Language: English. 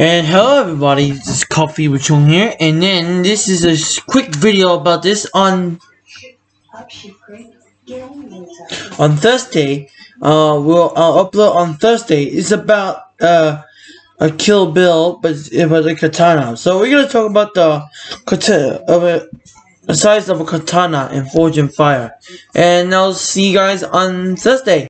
And hello everybody, this is Coffee with Chung here, and then this is a quick video about this on on Thursday. Uh, we'll I'll upload on Thursday. It's about uh a Kill Bill, but it was a katana. So we're gonna talk about the katana of a the size of a katana in Forged in Fire, and I'll see you guys on Thursday.